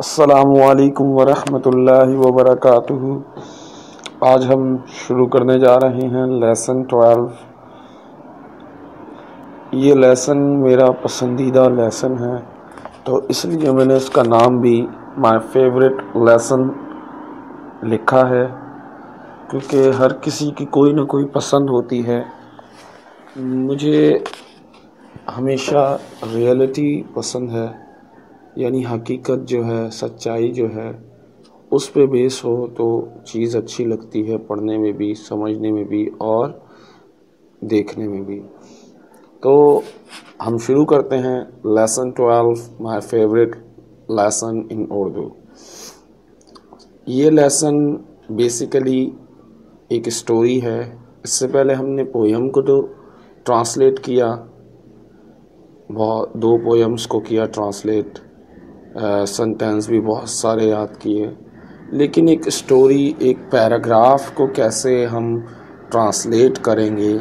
असलकम वरहमतुल्लाहि वबरकातुहू। आज हम शुरू करने जा रहे हैं लेसन ट्वेल्व। ये लेसन मेरा पसंदीदा लेसन है तो इसलिए मैंने इसका नाम भी माय फेवरेट लेसन लिखा है, क्योंकि हर किसी की कोई ना कोई पसंद होती है। मुझे हमेशा रियलिटी पसंद है। यानी हकीकत जो है, सच्चाई जो है, उस पे बेस हो तो चीज़ अच्छी लगती है पढ़ने में भी, समझने में भी और देखने में भी। तो हम शुरू करते हैं। Lesson twelve my favourite lesson in Urdu ये लेसन बेसिकली एक स्टोरी है। इससे पहले हमने पोएम को तो ट्रांसलेट किया। बहुत, दो पोएम्स को किया ट्रांसलेट सेंटेंस भी बहुत सारे याद किए। लेकिन एक स्टोरी एक पैराग्राफ को कैसे हम ट्रांसलेट करेंगे,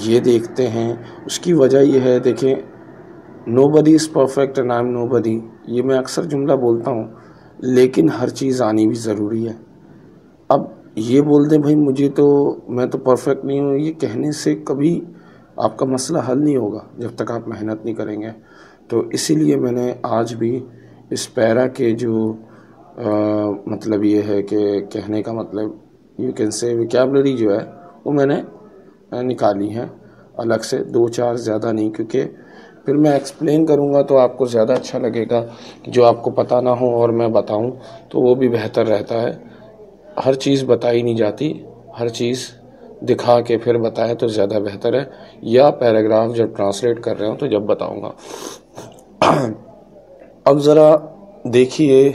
ये देखते हैं। उसकी वजह यह है, देखें nobody is perfect and I am nobody ये मैं अक्सर जुमला बोलता हूँ, लेकिन हर चीज़ आनी भी ज़रूरी है। अब ये बोल दें, भाई, मुझे तो मैं तो परफेक्ट नहीं हूँ। ये कहने से कभी आपका मसला हल नहीं होगा, जब तक आप मेहनत नहीं करेंगे। तो इसीलिए मैंने आज भी इस पैरा के जो आ, मतलब ये है कि कहने का मतलब यू कैन से विकेबलरी जो है वो मैंने निकाली है। अलग से दो चार ज़्यादा नहीं क्योंकि फिर मैं एक्सप्लेन करूँगा तो आपको ज़्यादा अच्छा लगेगा कि जो आपको पता ना हो और मैं बताऊँ तो वो भी बेहतर रहता है। हर चीज़ बताई नहीं जाती हर चीज़ दिखा के फिर बताए तो ज़्यादा बेहतर है। या पैराग्राफ जब ट्रांसलेट कर रहे हो तो जब बताऊँगा। अब ज़रा देखिए,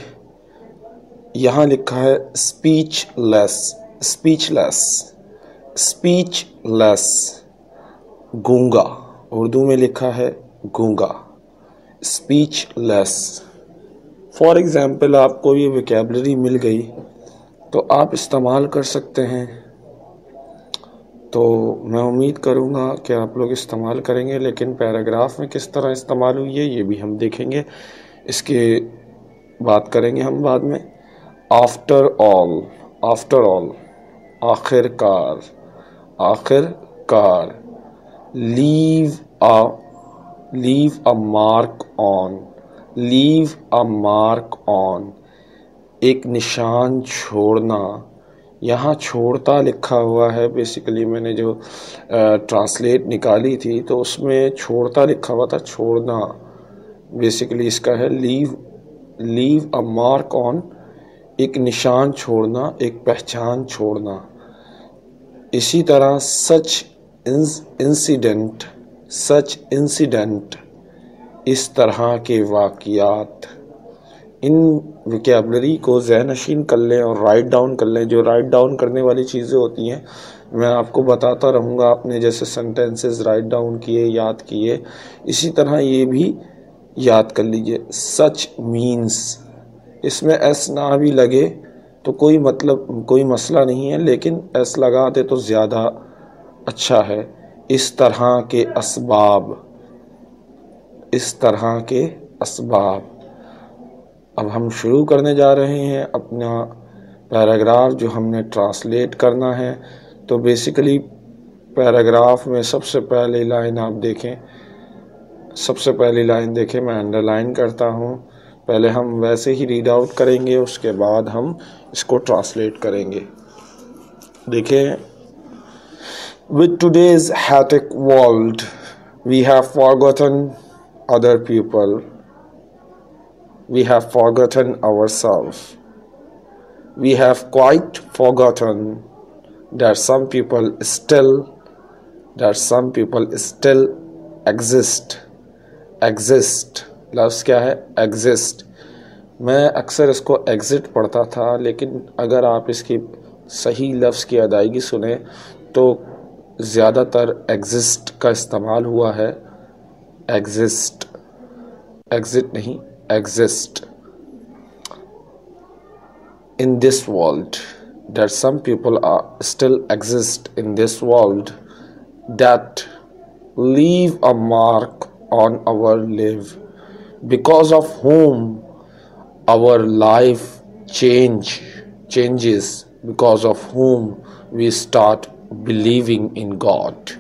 यहाँ लिखा है speechless speechless speechless गूँगा। उर्दू में लिखा है गूँगा स्पीच लेस फॉर एग्ज़ाम्पल आपको ये विकेबलरी मिल गई तो आप इस्तेमाल कर सकते हैं। तो मैं उम्मीद करूँगा कि आप लोग इस्तेमाल करेंगे, लेकिन पैराग्राफ में किस तरह इस्तेमाल हुई है, ये भी हम देखेंगे। इसके बात करेंगे हम बाद में। आफ्टर ऑल आफ्टर ऑल आखिरकार आखिरकार leave a leave a mark on leave a mark on एक निशान छोड़ना। यहाँ छोड़ता लिखा हुआ है बेसिकली मैंने जो ट्रांसलेट निकाली थी तो उसमें छोड़ता लिखा हुआ था, छोड़ना। बेसिकली इसका है leave leave a mark on एक निशान छोड़ना, एक पहचान छोड़ना। इसी तरह सच इंसिडेंट सच इंसिडेंट इस तरह के वाक़ात इन वकेबलरी को जहनशीन कर लें और राइट डाउन कर लें। जो राइट डाउन करने वाली चीज़ें होती हैं, मैं आपको बताता रहूँगा, आपने जैसे सेंटेंसेस राइट डाउन किए, याद किए। इसी तरह ये भी याद कर लीजिए, सच मीन्स इसमें एस ना भी लगे तो कोई मतलब कोई मसला नहीं है, लेकिन एस लगा दे तो ज़्यादा अच्छा है। इस तरह के असबाब, इस तरह के असबाब। अब हम शुरू करने जा रहे हैं अपना पैराग्राफ जो हमने ट्रांसलेट करना है। तो बेसिकली पैराग्राफ में सबसे पहले लाइन आप देखें। सबसे पहली लाइन देखें, मैं अंडरलाइन करता हूँ। पहले हम वैसे ही रीड आउट करेंगे, उसके बाद हम इसको ट्रांसलेट करेंगे। देखें with today's hectic world we have forgotten other people have forgotten our self we have quite forgotten that some people still, that some people still exist. Exist लफ्ज़ क्या है? एग्जिस्ट मैं अक्सर इसको एग्ज़िट पढ़ता था, लेकिन अगर आप इसकी सही लफ्ज़ की अदायगी सुने तो ज़्यादातर एग्जिस्ट का इस्तेमाल हुआ है। एग्जिस्ट एग्जिट नहीं exist in this world that some people are still exist in this world, that leave a mark on our life because of whom our life change changes because of whom we start believing in God.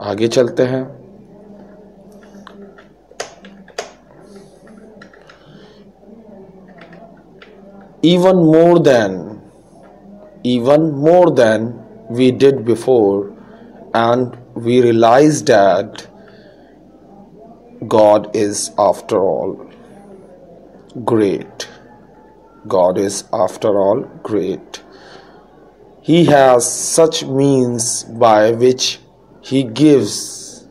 आगे चलते हैं even more than even more than we did before and we realize that God is after all great. God is after all great. He has such means by which He gives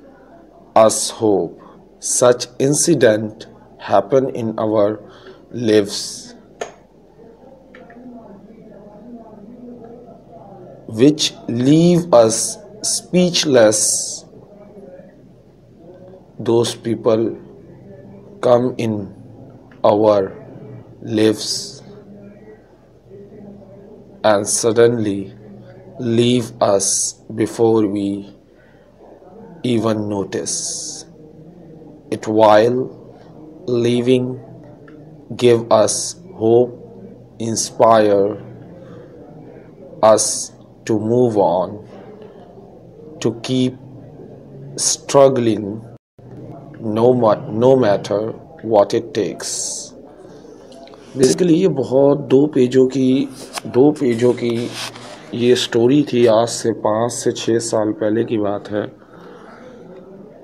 us hope. Such incident happen in our lives which leave us speechless those people come in our lives and suddenly leave us before we even notice. It while leaving give us hope inspire us to move on to keep struggling no, no matter what it takes. Basically ये बहुत दो पेजों की दो पेजों की ये story थी आज से पाँच से छः साल पहले की बात है।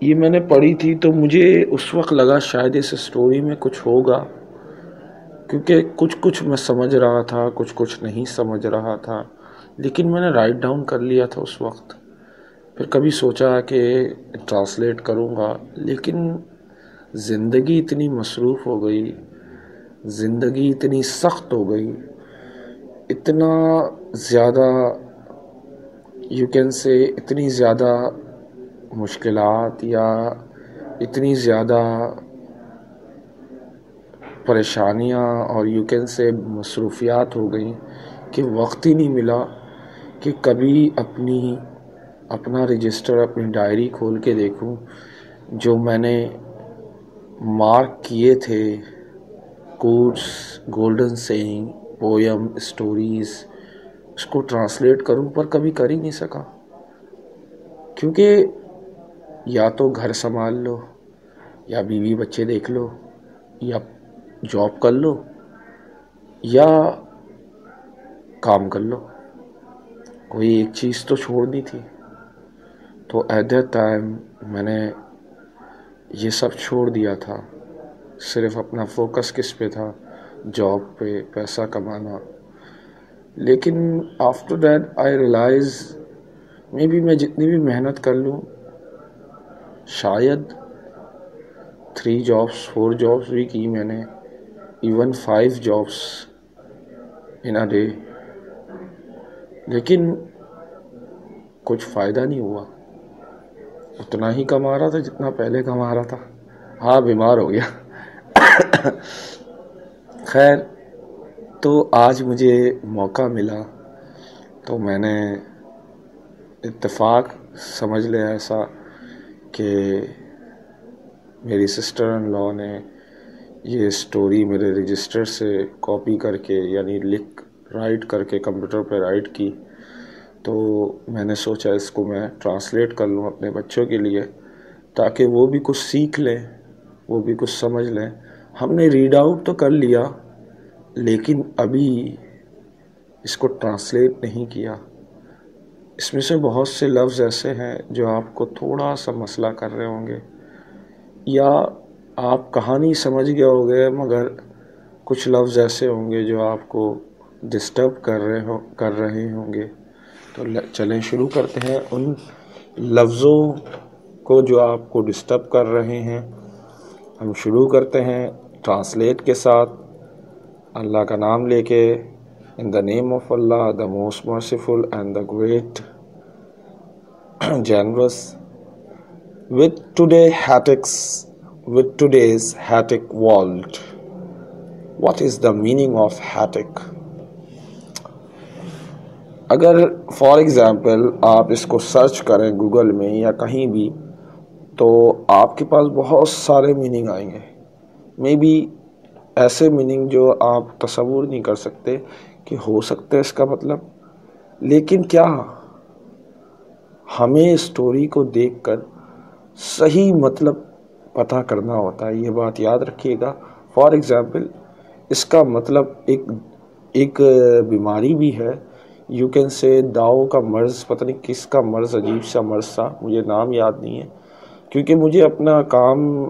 ये मैंने पढ़ी थी तो मुझे उस वक्त लगा शायद इस स्टोरी में कुछ होगा क्योंकि कुछ कुछ मैं समझ रहा था कुछ कुछ नहीं समझ रहा था लेकिन मैंने राइट डाउन कर लिया था उस वक्त। फिर कभी सोचा कि ट्रांसलेट करूँगा, लेकिन ज़िंदगी इतनी मसरूफ़ हो गई, ज़िंदगी इतनी सख्त हो गई, इतना ज़्यादा यू कैन से इतनी ज़्यादा मुश्किलात या इतनी ज़्यादा परेशानियाँ और यू कैन से मसरूफियात हो गई कि वक्त ही नहीं मिला कि कभी अपनी अपना रजिस्टर अपनी डायरी खोल के देखूँ, जो मैंने मार्क किए थे quotes golden saying poem stories उसको ट्रांसलेट करूँ, पर कभी कर ही नहीं सका। क्योंकि या तो घर संभाल लो, या बीवी बच्चे देख लो, या जॉब कर लो, या काम कर लो। कोई एक चीज़ तो छोड़नी थी। तो एट दैट टाइम मैंने ये सब छोड़ दिया था। सिर्फ़ अपना फोकस किस पे था? जॉब पे, पैसा कमाना। लेकिन after that I realize maybe मैं जितनी भी मेहनत कर लूँ, शायद थ्री जॉब्स फोर जॉब्स भी की मैंने even five jobs in a day लेकिन कुछ फ़ायदा नहीं हुआ। उतना ही कमा रहा था जितना पहले कमा रहा था। हाँ बीमार हो गया। खैर तो आज मुझे मौका मिला तो मैंने इत्तेफाक समझ लिया ऐसा कि मेरी सिस्टर इन लॉ ने ये स्टोरी मेरे रजिस्टर से कॉपी करके, यानी लिख राइट करके कंप्यूटर पर राइट की। तो मैंने सोचा इसको मैं ट्रांसलेट कर लूँ अपने बच्चों के लिए, ताकि वो भी कुछ सीख लें, वो भी कुछ समझ लें। हमने रीड आउट तो कर लिया, लेकिन अभी इसको ट्रांसलेट नहीं किया। इसमें से बहुत से लफ्ज़ ऐसे हैं जो आपको थोड़ा सा मसला कर रहे होंगे। या आप कहानी समझ गए होंगे, मगर कुछ लफ्ज़ ऐसे होंगे जो आपको डिस्टर्ब कर रहे हो, कर रहे होंगे। तो चलें शुरू करते हैं। उन लफ्ज़ों को जो आपको डिस्टर्ब कर रहे हैं, हम शुरू करते हैं ट्रांसलेट के साथ। अल्लाह का नाम लेके in the name of Allah the most merciful and the great generous with today hatics with today's hatic world, what is the meaning of hatic अगर फॉर एग्ज़ाम्पल आप इसको सर्च करें गूगल में या कहीं भी तो आपके पास बहुत सारे मीनिंग आएँगे। मे बी ऐसे मीनिंग जो आप तस्वूर नहीं कर सकते कि हो सकता है इसका मतलब। लेकिन क्या हमें स्टोरी को देखकर सही मतलब पता करना होता है? ये बात याद रखिएगा। फॉर एग्ज़ाम्पल इसका मतलब एक एक बीमारी भी है यू कैन से दाओ का मर्ज़ पता नहीं किसका मर्ज़ अजीब सा मर्ज़ था मुझे नाम याद नहीं है। क्योंकि मुझे अपना काम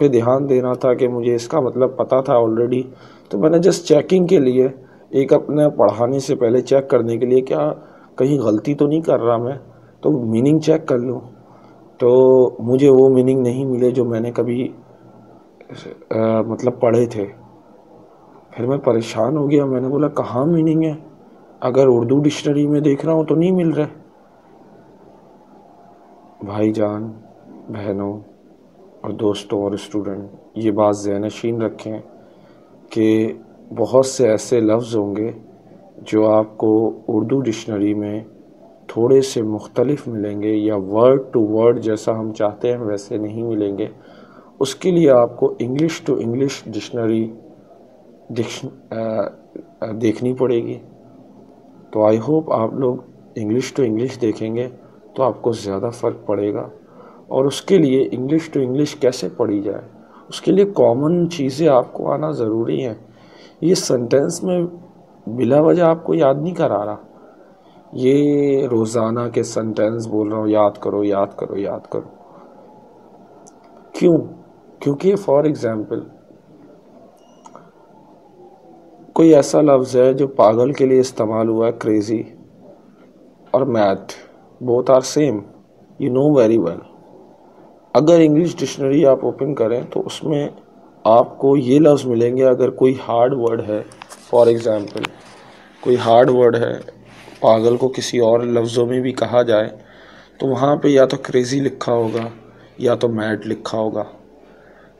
पे ध्यान देना था कि मुझे इसका मतलब पता था ऑलरेडी तो मैंने जस्ट चेकिंग के लिए एक अपने पढ़ाने से पहले चेक करने के लिए क्या कहीं गलती तो नहीं कर रहा मैं? तो मीनिंग चेक कर लूँ। तो मुझे वो मीनिंग नहीं मिले जो मैंने कभी आ, मतलब पढ़े थे। फिर मैं परेशान हो गया मैंने बोला कहाँ मीनिंग है? अगर उर्दू डिक्शनरी में देख रहा हूँ तो नहीं मिल रहा भाईजान, बहनों और दोस्तों और स्टूडेंट, ये बात जहनशीन रखें कि बहुत से ऐसे लफ्ज़ होंगे जो आपको उर्दू डिक्शनरी में थोड़े से मुख्तलिफ़ मिलेंगे या वर्ड टू वर्ड जैसा हम चाहते हैं वैसे नहीं मिलेंगे। उसके लिए आपको इंग्लिश टू इंग्लिश डिक्शनरी देखनी पड़ेगी। तो आई होप आप लोग इंग्लिश टू इंग्लिश देखेंगे तो आपको ज़्यादा फ़र्क पड़ेगा। और उसके लिए इंग्लिश टू इंग्लिश कैसे पढ़ी जाए? उसके लिए कॉमन चीज़ें आपको आना ज़रूरी है। ये सेंटेंस में बिला वजह आपको याद नहीं करा रहा। ये रोज़ाना के सेंटेंस बोल रहा हूँ, याद करो याद करो याद करो। क्यों? क्योंकि फॉर एग्ज़ाम्पल कोई ऐसा लफ्ज़ है जो पागल के लिए इस्तेमाल हुआ है क्रेज़ी और mad both are same you know very well अगर इंग्लिश डिक्शनरी आप ओपन करें तो उसमें आपको ये लफ्ज़ मिलेंगे, अगर कोई हार्ड वर्ड है फॉर एग्ज़ाम्पल कोई हार्ड वर्ड है, पागल को किसी और लफ्ज़ों में भी कहा जाए तो वहाँ पे या तो क्रेज़ी लिखा होगा, या तो मैड लिखा होगा।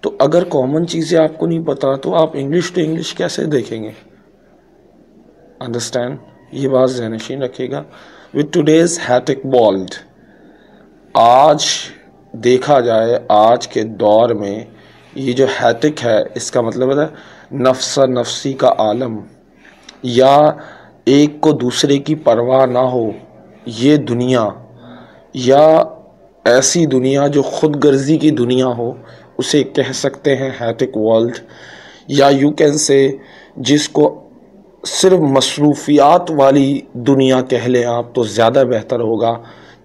तो अगर कॉमन चीज़ें आपको नहीं पता तो आप इंग्लिश टू इंग्लिश कैसे देखेंगे? अंडरस्टैंड ये बात जहनशीन रखेगा विथ टूडेज हैटिक बॉल्ड आज देखा जाए, आज के दौर में ये जो हैतिक है, इसका मतलब है नफ्सा नफसी का आलम। या एक को दूसरे की परवाह ना हो, ये दुनिया। या ऐसी दुनिया जो खुद गर्जी की दुनिया हो उसे कह सकते हैं हैतिक वर्ल्ड, या यू कैन से जिसको सिर्फ़ मसरूफियात वाली दुनिया कह लें आप तो ज़्यादा बेहतर होगा।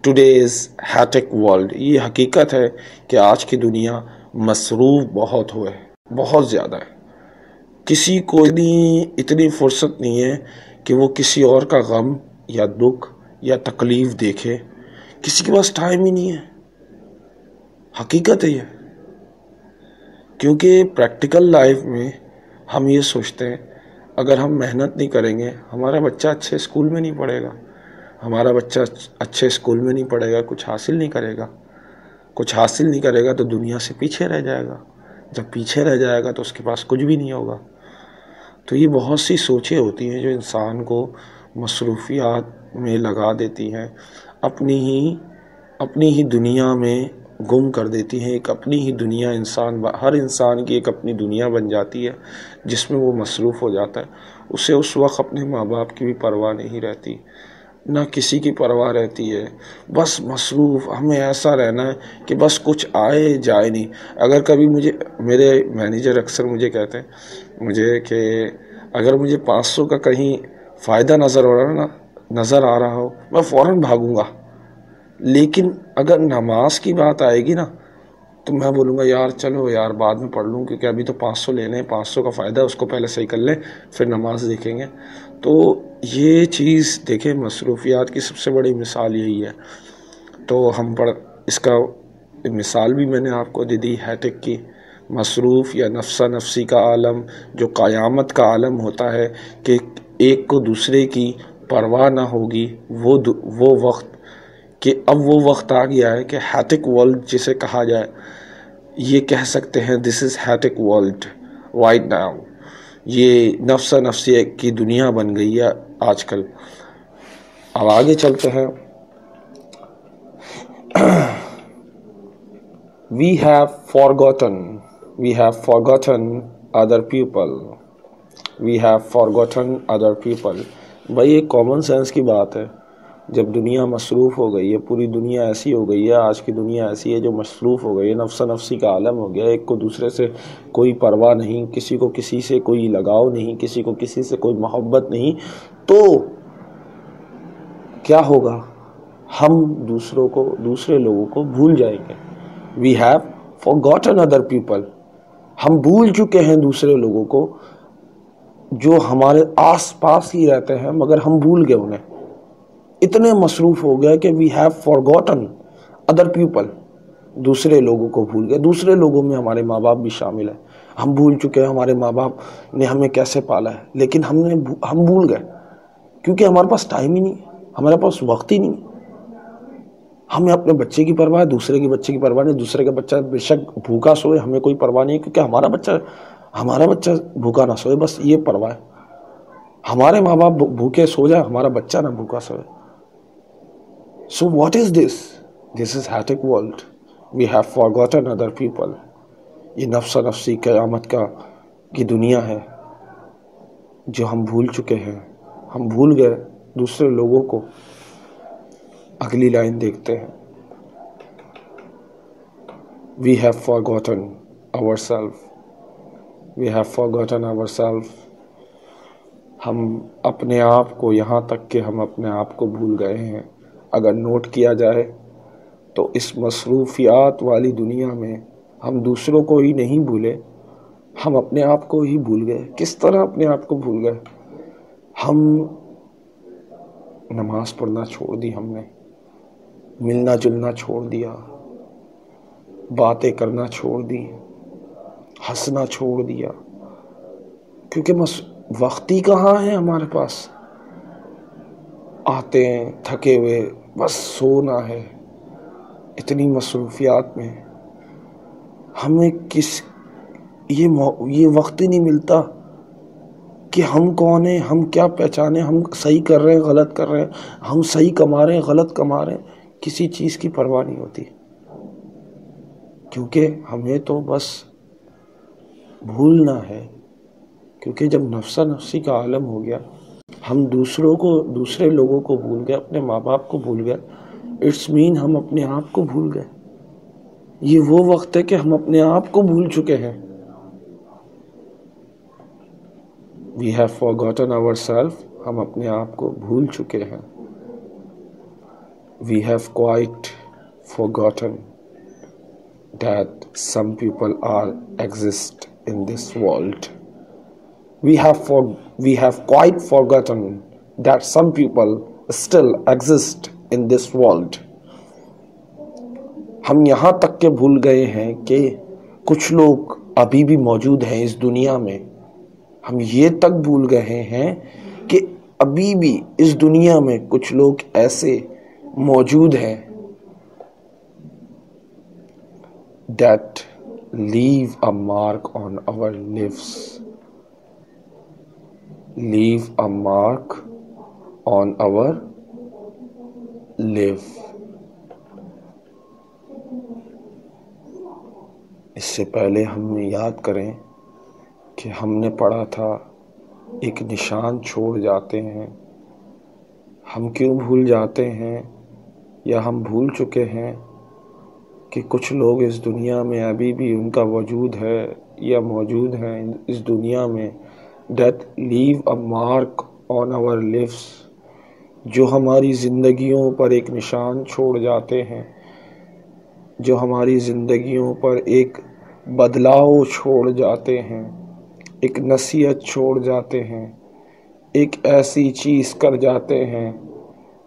Today's hectic world. ये हकीकत है कि आज की दुनिया मसरूफ़ बहुत हुए बहुत ज़्यादा है। किसी को इतनी इतनी फुर्सत नहीं है कि वो किसी और का गम, या दुख, या तकलीफ़ देखे। किसी के पास टाइम ही नहीं है। हकीकत है ये। क्योंकि प्रैक्टिकल लाइफ में हम ये सोचते हैं, अगर हम मेहनत नहीं करेंगे, हमारा बच्चा अच्छे स्कूल में नहीं पढ़ेगा, हमारा बच्चा अच्छे स्कूल में नहीं पढ़ेगा, कुछ हासिल नहीं करेगा, कुछ हासिल नहीं करेगा तो दुनिया से पीछे रह जाएगा। जब पीछे रह जाएगा तो उसके पास कुछ भी नहीं होगा। तो ये बहुत सी सोचें होती हैं जो इंसान को मसरूफियात में लगा देती हैं। अपनी ही अपनी ही दुनिया में गुम कर देती हैं, एक अपनी ही दुनिया इंसान हर इंसान की एक अपनी दुनिया बन जाती है, जिसमें वो मसरूफ़ हो जाता है। उसे उस वक्त अपने माँ बाप की भी परवाह नहीं रहती, ना किसी की परवाह रहती है। बस मसरूफ़, हमें ऐसा रहना है कि बस कुछ आए, जाए नहीं। अगर कभी मुझे, मेरे मैनेजर अक्सर मुझे कहते हैं, मुझे कि अगर मुझे 500 का कहीं फ़ायदा नज़र हो रहा ना, नज़र आ रहा हो, मैं फ़ौर भागूँगा। लेकिन अगर नमाज़ की बात आएगी ना तो मैं बोलूँगा, यार, चलो यार, बाद में पढ़ लूँ, क्योंकि अभी तो 500 लेने हैं 500 का फ़ायदा उसको पहले सही कर लें, फिर नमाज़ देखेंगे। तो ये चीज़ देखें, मसरूफियात की सबसे बड़ी मिसाल यही है। तो हम पढ़ इसका मिसाल भी मैंने आपको दे दी, हैटिक की। मसरूफ़ या नफसा नफसी का आलम, जो क़यामत का आलम होता है, कि एक को दूसरे की परवाह ना होगी, वो वो वक्त कि अब वो वक्त आ गया है कि हैटिक वर्ल्ड जिसे कहा जाए, ये कह सकते हैं this is hectic world right now ये नफ्सा नफसी की दुनिया बन गई है आजकल। अब आगे चलते हैं। We have forgotten we have forgotten other people. We have forgotten other people भाई एक कॉमन सेंस की बात है। जब दुनिया मसरूफ़ हो गई है, पूरी दुनिया ऐसी हो गई है, आज की दुनिया ऐसी है जो मसरूफ़ हो गई है, नफसा नफसी का आलम हो गया एक को दूसरे से कोई परवाह नहीं, किसी को किसी से कोई लगाव नहीं, किसी को किसी से कोई मोहब्बत नहीं। तो क्या होगा? हम दूसरों को, दूसरे लोगों को भूल जाएँगे। We have forgotten other people हम भूल चुके हैं दूसरे लोगों को, जो हमारे आस पास ही रहते हैं, मगर हम भूल गए उन्हें। इतने मसरूफ़ हो गए कि we have forgotten other people दूसरे लोगों को भूल गए। दूसरे लोगों में हमारे माँ बाप भी शामिल है। हम भूल चुके हैं, हमारे माँ बाप ने हमें कैसे पाला है? लेकिन हमने हम भूल गए। क्योंकि हमारे पास टाइम ही नहीं हमारे पास वक्त ही नहीं हमें अपने बच्चे की परवाह है, दूसरे के बच्चे की परवाह नहीं। दूसरे का बच्चा बेशक भूखा सोए, हमें कोई परवाह नहीं क्योंकि हमारा बच्चा हमारा बच्चा भूखा ना सोए, बस ये परवाह है। हमारे माँ बाप भूखे सो जाए, हमारा बच्चा ना भूखा सोए। So what is this this is hectic world we have forgotten other people ये नफ्स नफसी क़यामत का, की दुनिया है, जो हम भूल चुके हैं। हम भूल गए, दूसरे लोगों को अगली लाइन देखते हैं। We have forgotten our self we have forgotten our self हम अपने आप को यहाँ तक कि हम अपने आप को भूल गए हैं। अगर नोट किया जाए तो इस मसरूफियात वाली दुनिया में हम दूसरों को ही नहीं भूले, हम अपने आप को ही भूल गए। किस तरह अपने आप को भूल गए? हम नमाज़ पढ़ना छोड़ दी हमने, मिलना जुलना छोड़ दिया, बातें करना छोड़ दी, हंसना छोड़ दिया। क्योंकि मस, वक्त ही कहाँ है हमारे पास? आते हैं, थके हुए बस सोना है, इतनी मसरूफियात में। हमें किस, ये ये वक्त ही नहीं मिलता कि हम कौन हैं, हम क्या पहचाने हम सही कर रहे हैं, गलत कर रहे हैं, हम सही कमा रहे हैं, गलत कमा रहे हैं, किसी चीज़ की परवाह नहीं होती। क्योंकि हमें तो बस भूलना है, क्योंकि जब नफसा नफसी का आलम हो गया हम दूसरों को, दूसरे लोगों को भूल गए, अपने माँ बाप को भूल गए। इट्स मीन हम अपने आप को भूल गए। ये वो वक्त है कि हम अपने आप को भूल चुके हैं। We have forgotten our self हम अपने आप को भूल चुके हैं। We have quite forgotten that some people are exist in this world. We have for we have quite forgotten that some people still exist in this world हम यहाँ तक के भूल गए हैं कि कुछ लोग अभी भी मौजूद हैं इस दुनिया में हम ये तक भूल गए हैं कि अभी भी इस दुनिया में कुछ लोग ऐसे मौजूद है that leave a mark on our lives leave a mark on our live. इससे पहले हम याद करें कि हमने पढ़ा था, एक निशान छोड़ जाते हैं। हम क्यों भूल जाते हैं? या हम भूल चुके हैं कि कुछ लोग इस दुनिया में अभी भी उनका वजूद है या मौजूद हैं इस दुनिया में? Death leave a mark on our lives जो हमारी ज़िंदगियों पर एक निशान छोड़ जाते हैं, जो हमारी ज़िंदगियों पर एक बदलाव छोड़ जाते हैं, एक नसीहत छोड़ जाते हैं, एक ऐसी चीज़ कर जाते हैं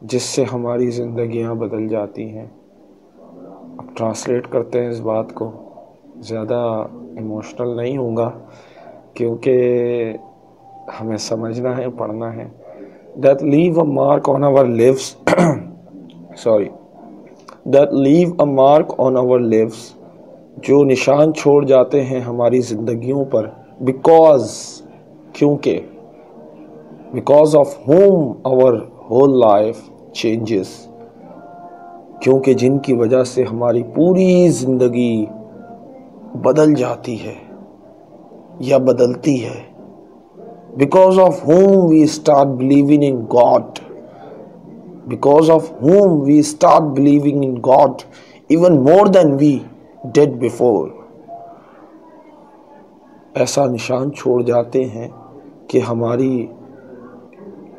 जिससे हमारी ज़िंदगियाँ बदल जाती हैं। अब ट्रांसलेट करते हैं इस बात को। ज़्यादा इमोशनल नहीं होगा क्योंकि हमें समझना है, पढ़ना है। That leave a mark on our lives sorry that leave a mark on our lives जो निशान छोड़ जाते हैं हमारी ज़िंदगियों पर बिकॉज़ क्योंकि because of whom our whole life changes क्योंकि जिनकी वजह से हमारी पूरी ज़िंदगी बदल जाती है या बदलती है। Because of whom we start believing in God because of whom we start believing in God even more than we did before ऐसा निशान छोड़ जाते हैं कि हमारी,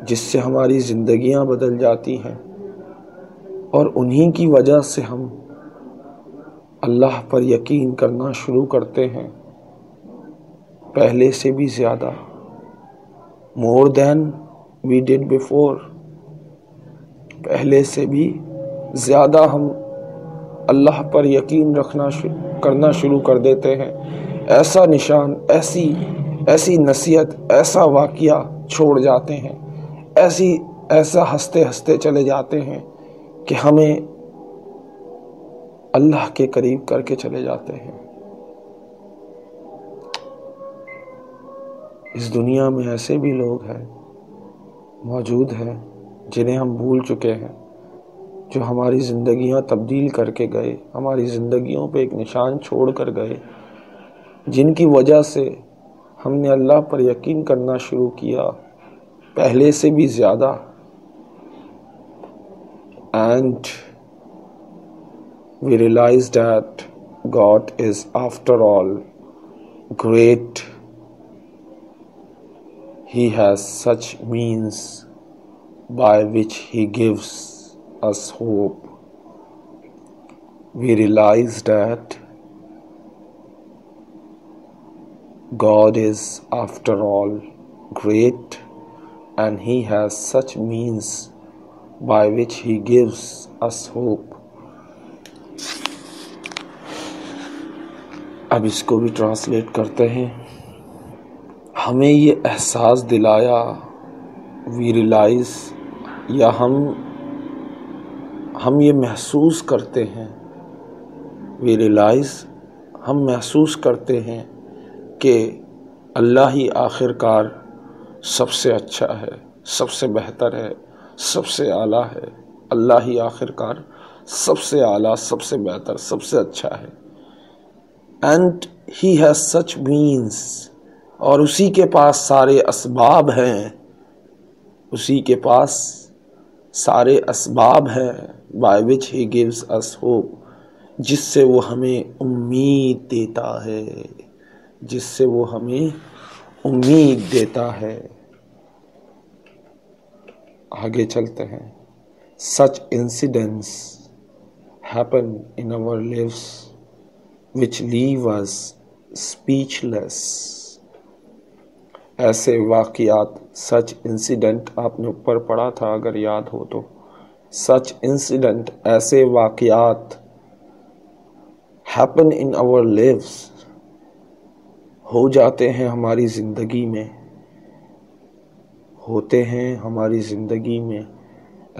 जिससे हमारी ज़िंदगियाँ बदल जाती हैं और उन्हीं की वजह से हम अल्लाह पर यकीन करना शुरू करते हैं। पहले से भी ज़्यादा। More than we did before पहले से भी ज़्यादा हम अल्लाह पर यकीन रखना शुरू करना शुरू कर देते हैं। ऐसा निशान, ऐसी ऐसी नसीहत, ऐसा वाक़ छोड़ जाते हैं। ऐसी, ऐसा हँसते हँसते चले जाते हैं कि हमें अल्लाह के करीब करके चले जाते हैं। इस दुनिया में ऐसे भी लोग हैं मौजूद हैं जिन्हें हम भूल चुके हैं जो हमारी ज़िंदगियाँ तब्दील करके गए हमारी ज़िंदगियों पे एक निशान छोड़ कर गए जिनकी वजह से हमने अल्लाह पर यकीन करना शुरू किया पहले से भी ज़्यादा and we realize that God is, after all, great. He has such means by which He gives us hope. We realize that God is, after all, great and He has such means by which He gives us hope. अब इसको भी translate करते हैं हमें ये एहसास दिलाया we relies या हम हम ये महसूस करते हैं वी रिलाइज हम महसूस करते हैं कि अल्लाह ही आखिरकार सबसे अच्छा है, सबसे बेहतर है, सबसे आला है। अल्लाह ही आखिरकार सबसे आला, सबसे बेहतर, सबसे अच्छा है। And he has such means और उसी के पास सारे असबाब हैं। उसी के पास सारे असबाब हैं by which he gives us hope जिससे वो हमें उम्मीद देता है। जिससे वो हमें उम्मीद देता है। आगे चलते हैं। Such incidents happen in our lives which leave us speechless ऐसे वाकयात, सच इंसिडेंट आपने ऊपर पढ़ा था अगर याद हो तो। सच इंसिडेंट ऐसे वाकयात हैपन इन आवर लिव्स हो जाते हैं हमारी ज़िंदगी में। होते हैं हमारी ज़िंदगी में।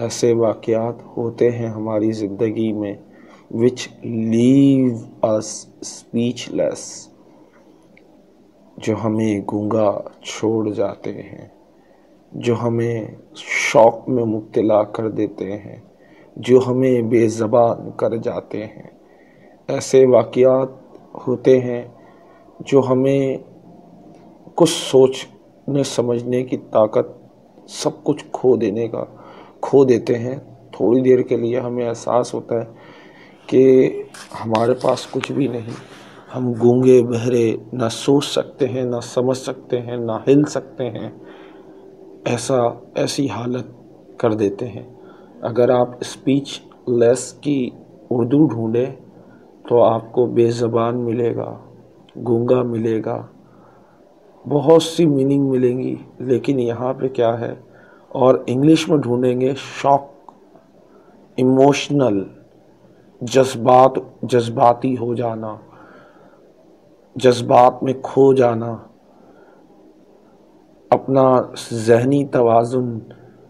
ऐसे वाक़ात होते हैं हमारी ज़िंदगी में विच लीव अस स्पीचलेस जो हमें गूँगा छोड़ जाते हैं, जो हमें शौक में मुब्तला कर देते हैं, जो हमें बेज़बान कर जाते हैं। ऐसे वाक़ात होते हैं जो हमें कुछ सोच ने समझने की ताकत सब कुछ खो देने का, खो देते हैं। थोड़ी देर के लिए हमें एहसास होता है कि हमारे पास कुछ भी नहीं। हम गूँगे, बहरे, ना सोच सकते हैं, ना समझ सकते हैं, ना हिल सकते हैं, ऐसा, ऐसी हालत कर देते हैं। अगर आप स्पीच लेस की उर्दू ढूंढें तो आपको बेज़बान मिलेगा, गूँगा मिलेगा, बहुत सी मीनिंग मिलेंगी, लेकिन यहाँ पे क्या है? और इंग्लिश में ढूंढेंगे शॉक इमोशनल जज्बात, जज्बाती हो जाना। जज्बात में खो जाना, अपना जहनी तोज़ुन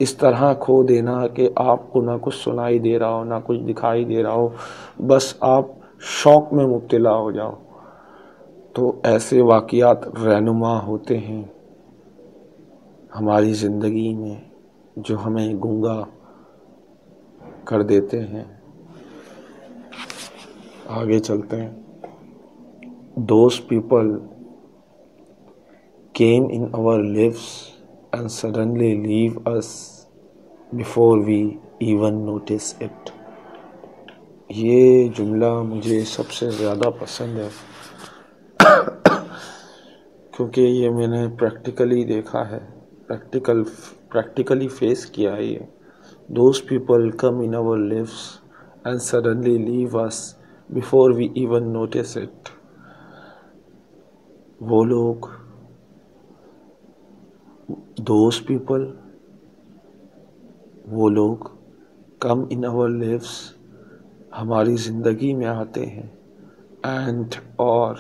इस तरह खो देना कि आपको ना कुछ सुनाई दे रहा हो, ना कुछ दिखाई दे रहा हो, बस आप शौक में मुब्तला हो जाओ। तो ऐसे वाक़ात रहनुमा होते हैं हमारी ज़िंदगी में जो हमें गूँगा कर देते हैं। आगे चलते हैं। Those people came in our lives and suddenly leave us before we even notice it. ये जुमला मुझे सबसे ज़्यादा पसंद है। क्योंकि ये मैंने प्रैक्टिकली देखा है। प्रैक्टिकल प्रैक्टिकली फेस किया है ये। Those people come in our lives and suddenly leave us before we even notice it वो लोग दोज पीपल वो लोग कम इन आवर लिव्स हमारी ज़िंदगी में आते हैं एंड और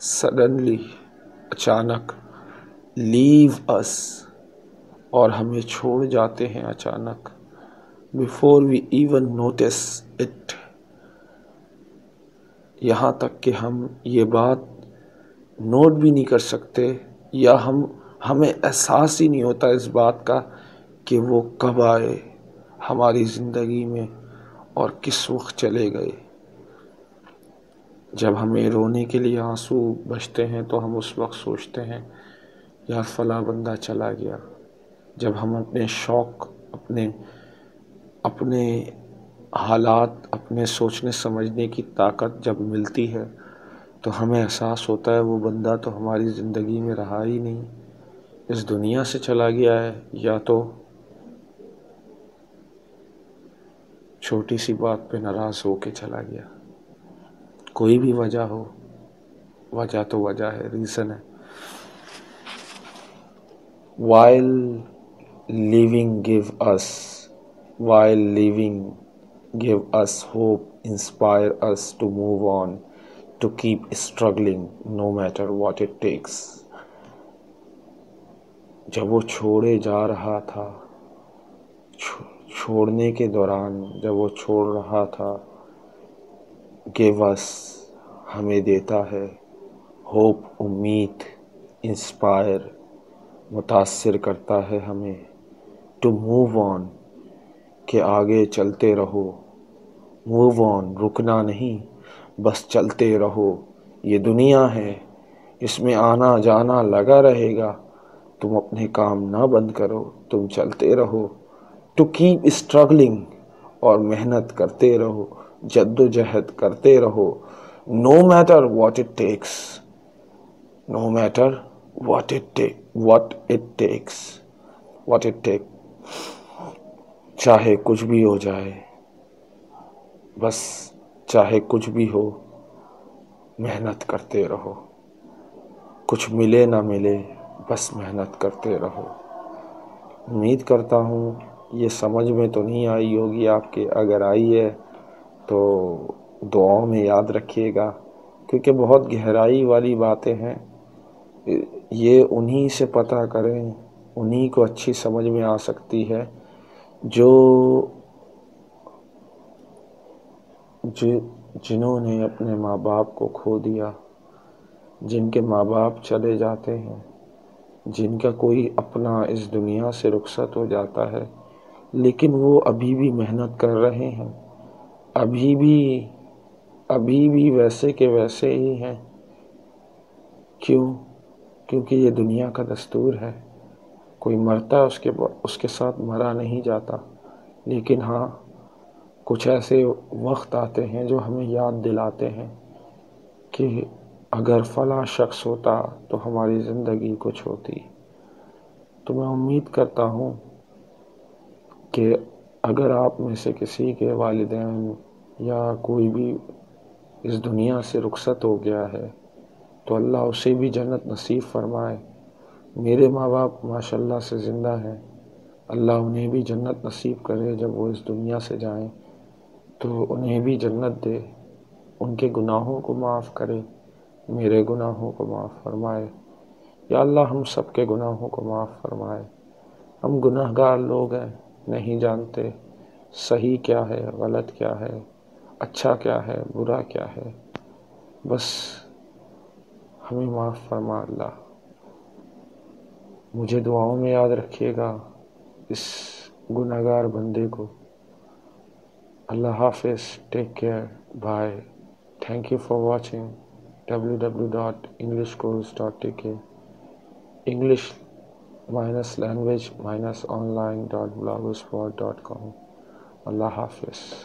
सडनली अचानक लीव अस और हमें छोड़ जाते हैं अचानक before we even notice it यहाँ तक कि हम ये बात नोट भी नहीं कर सकते, या हम, हमें एहसास ही नहीं होता इस बात का कि वो कब आए हमारी ज़िंदगी में और किस वक्त चले गए। जब हमें रोने के लिए आँसू बचते हैं तो हम उस वक्त सोचते हैं, यार फला बंदा चला गया। जब हम अपने शौक़, अपने अपने हालात, अपने सोचने समझने की ताकत जब मिलती है तो हमें एहसास होता है वो बंदा तो हमारी ज़िंदगी में रहा ही नहीं। इस दुनिया से चला गया है, या तो छोटी सी बात पे नाराज़ हो के चला गया। कोई भी वजह हो, वजह तो वजह है रीज़न है। While living give us while living give us hope inspire us to move on to keep struggling no matter what it takes. जब वो छोड़े जा रहा था छोड़ने के दौरान जब वो छोड़ रहा था गेवस हमें देता है होप, उम्मीद इंस्पायर मुतासर करता है हमें टू मूव ऑन के आगे चलते रहो मूव ऑन रुकना नहीं बस चलते रहो, ये दुनिया है, इसमें आना जाना लगा रहेगा। तुम अपने काम ना बंद करो, तुम चलते रहो। टू कीप स्ट्रगलिंग और मेहनत करते रहो, जद्दोजहद करते रहो। No matter what it takes no matter what it take what it takes what it take चाहे कुछ भी हो जाए, बस चाहे कुछ भी हो, मेहनत करते रहो। कुछ मिले ना मिले, बस मेहनत करते रहो। उम्मीद करता हूँ, ये समझ में तो नहीं आई होगी आपके। अगर आई है तो दुआओं में याद रखिएगा, क्योंकि बहुत गहराई वाली बातें हैं। ये उन्हीं से पता करें, उन्हीं को अच्छी समझ में आ सकती है, जो जि, जिन्होंने अपने माँ बाप को खो दिया, जिनके माँ बाप चले जाते हैं, जिनका कोई अपना इस दुनिया से रुखसत हो जाता है, लेकिन वो अभी भी मेहनत कर रहे हैं। अभी भी अभी भी वैसे के वैसे ही हैं। क्यों? क्योंकि ये दुनिया का दस्तूर है। कोई मरता उसके उसके साथ मरा नहीं जाता। लेकिन हाँ कुछ ऐसे वक्त आते हैं जो हमें याद दिलाते हैं कि अगर फला शख्स होता तो हमारी ज़िंदगी कुछ होती। तो मैं उम्मीद करता हूँ कि अगर आप में से किसी के वालदेन या कोई भी इस दुनिया से रुखसत हो गया है तो अल्लाह उसे भी जन्नत नसीब फरमाए। मेरे माँ बाप माशाल्लाह से ज़िंदा हैं। अल्लाह उन्हें भी जन्नत नसीब करे जब वो इस दुनिया से जाएँ। तो उन्हें भी जन्नत दे। उनके गुनाहों को माफ़ करे, मेरे गुनाहों को माफ़ फरमाए। या अल्लाह, हम सब के गुनाहों को माफ़ फरमाए। हम गुनाहगार लोग हैं, नहीं जानते सही क्या है, गलत क्या है अच्छा क्या है, बुरा क्या है। बस हमें माफ़ फरमा अल्लाह। मुझे दुआओं में याद रखिएगा इस गुनाहगार बंदे को। Allah Hafiz. Take care. Bye. Thank you for watching www.englishcourse.tk. English minus language minus online dot blogspot dot com. Allah Hafiz.